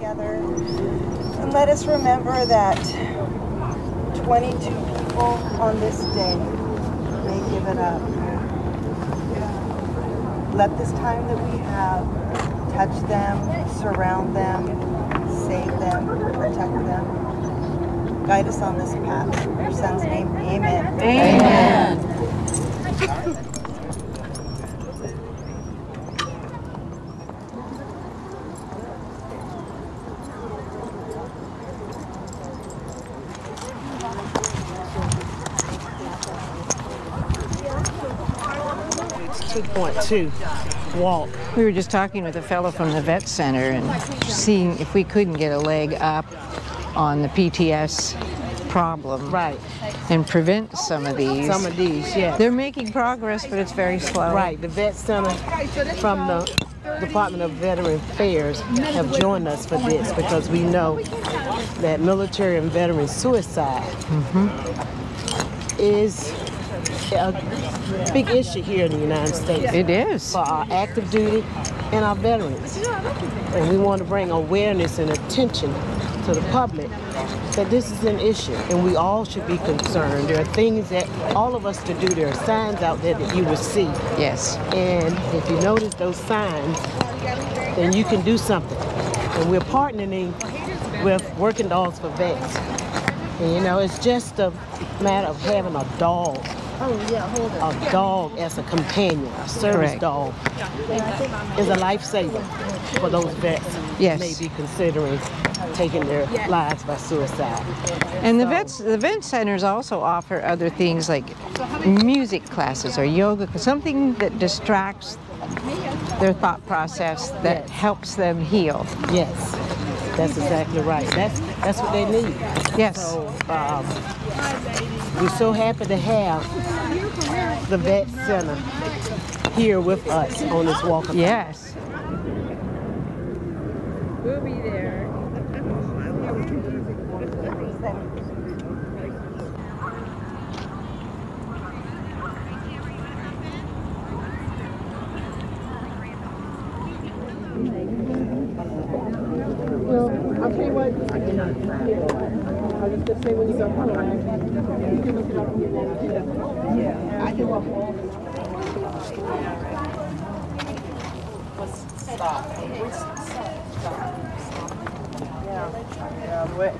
together and let us remember that 22 people on this day may give it up. Let this time that we have touch them, surround them, save them, protect them. Guide us on this path. In your son's name, amen. Amen. 2.2 walk. We were just talking with a fellow from the vet center and seeing if we couldn't get a leg up on the PTS problem. Right. And prevent some of these. Some of these, yes. They're making progress, but it's very slow. Right. The vet center from the Department of Veteran Affairs have joined us for this because we know that military and veteran suicide mm-hmm. is a big issue here in the United States. It is. For our active duty and our veterans. And we want to bring awareness and attention to the public that this is an issue and we all should be concerned. There are things that all of us to do. There are signs out there that you will see. Yes. And if you notice those signs, then you can do something. And we're partnering with Working Dogs for Vets. And you know, it's just a matter of having a dog. Oh, a dog as a companion, a service Correct. dog, is a lifesaver for those vets Yes. who may be considering taking their lives by suicide. And the vets, the vet centers also offer other things like music classes or yoga, something that distracts their thought process that Yes. helps them heal. Yes, that's exactly right. That's that's what they need. Yes. So um, we're so happy to have the vet center here with us on this walk. Yes. We'll be there. I'll tell you. I was just say when you go home, you can look it up and you will Yeah. I do a Stop. Yeah. Yeah, I'm wet.